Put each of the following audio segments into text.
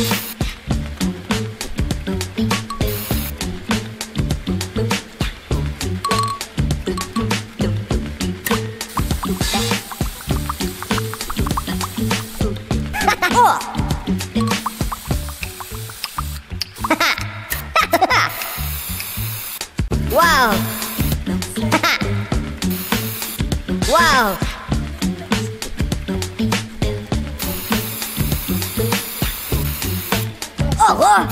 you Oh.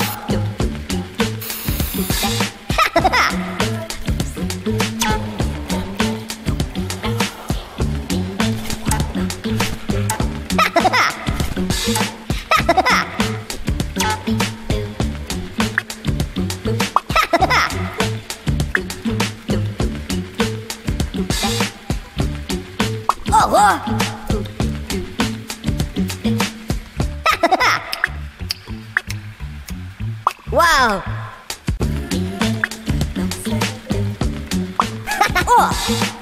Wow! oh!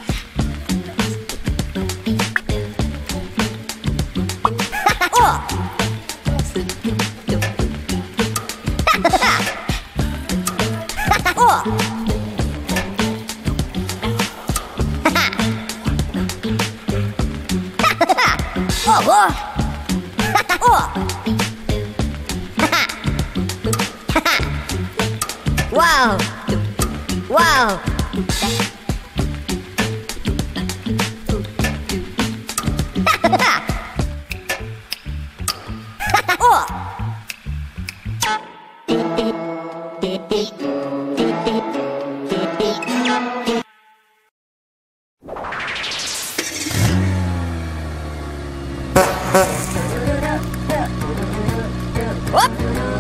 Wow! Wow! Whoop! Oh.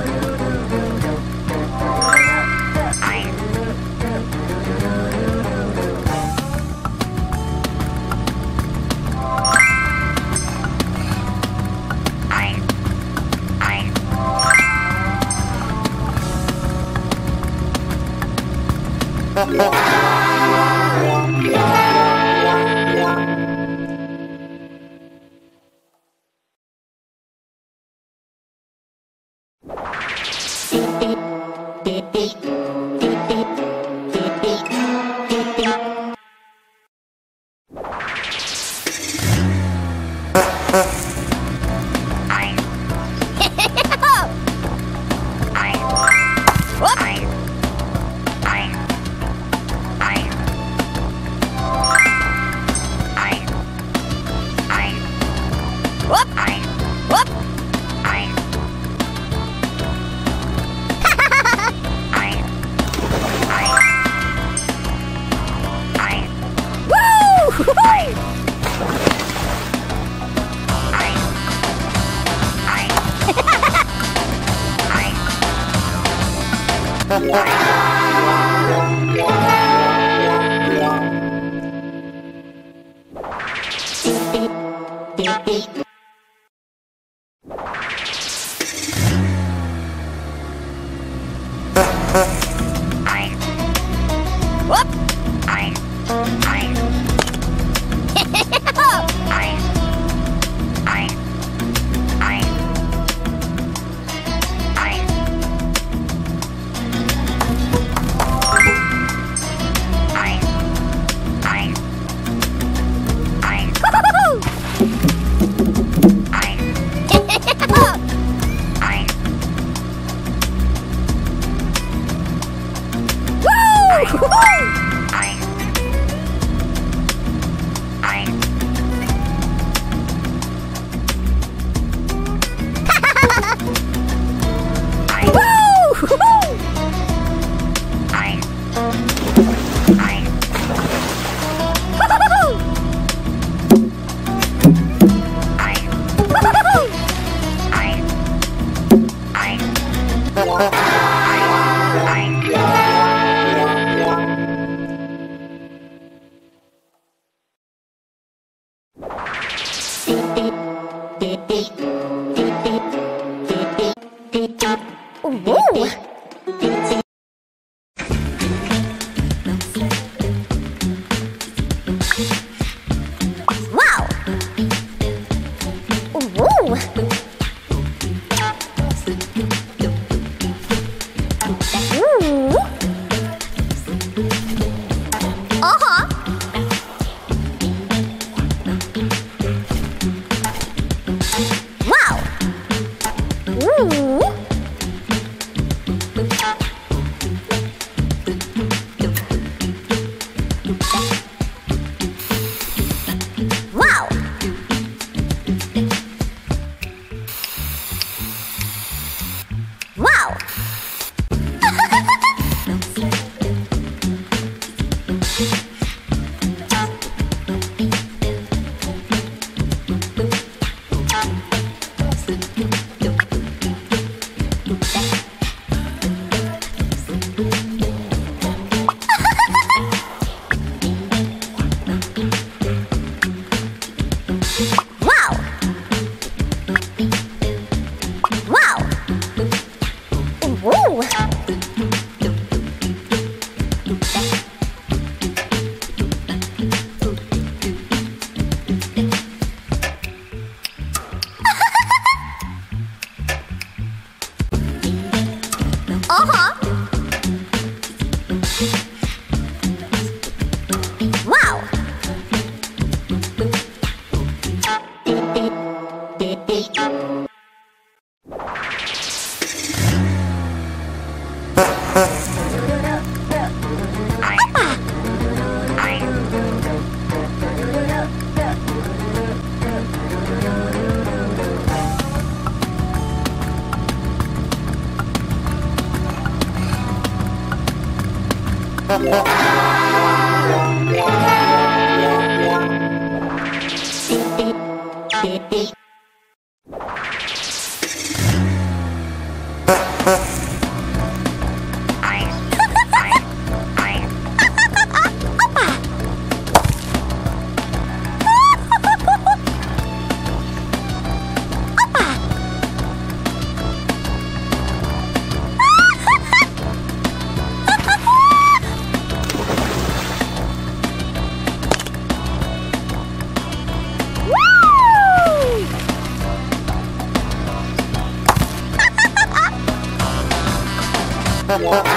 chocolate. Whoop! walk.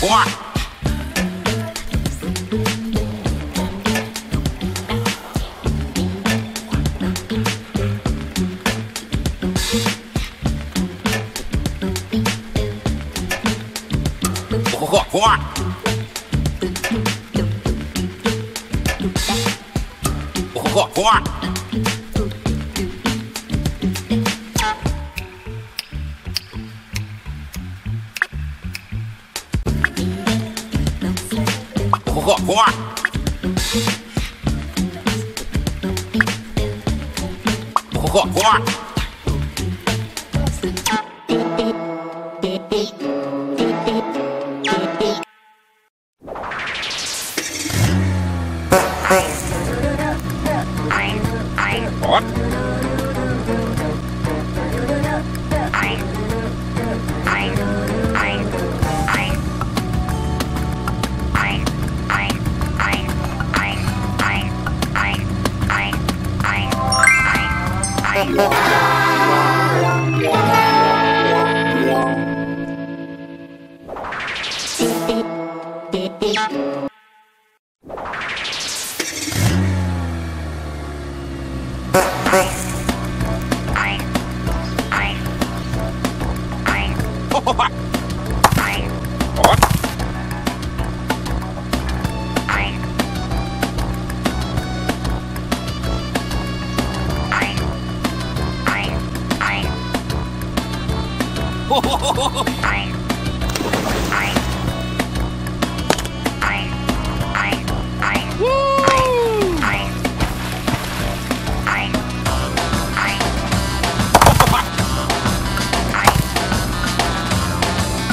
What? 不喝，玩。不喝，玩。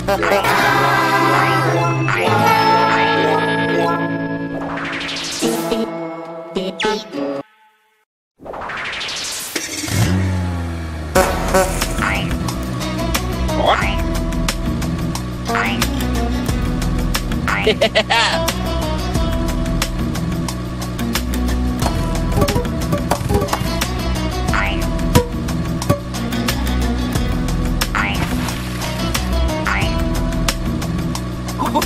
Yeah.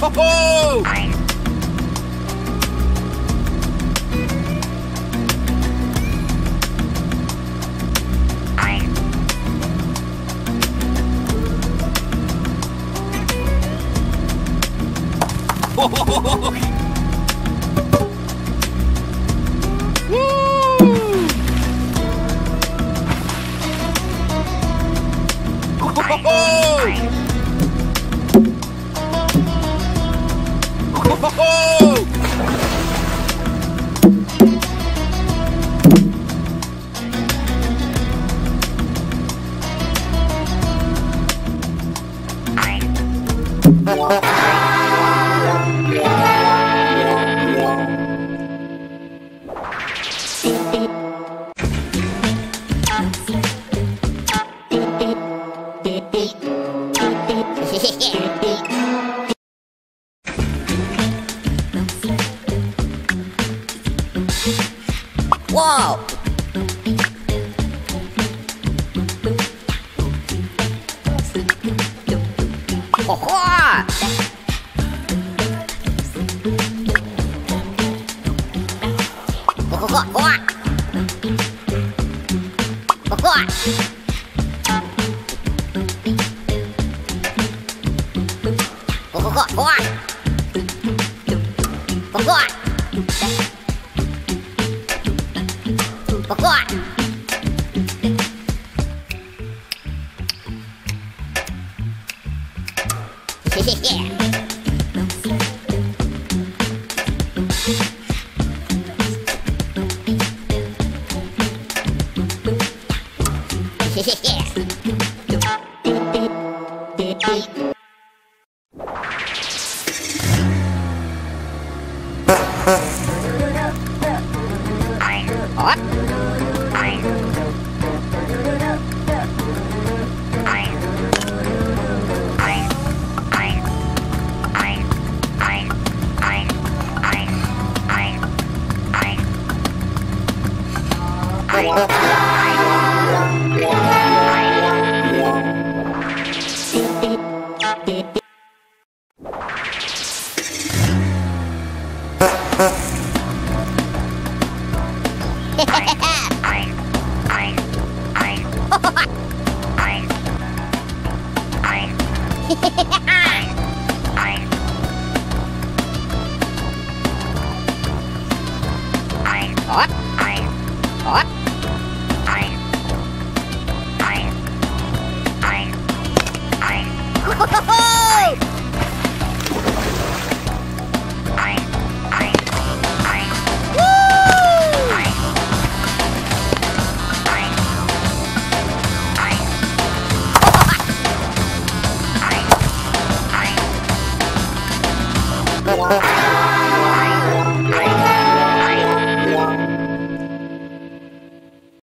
What? Ho-ho-ho! Ho-ho-ho-ho! Woo! Ho-ho-ho! Ho-ho-ho! ピッピッピッピッピッピッピッ gọi có ai có gọi có gọi yeah. yeah.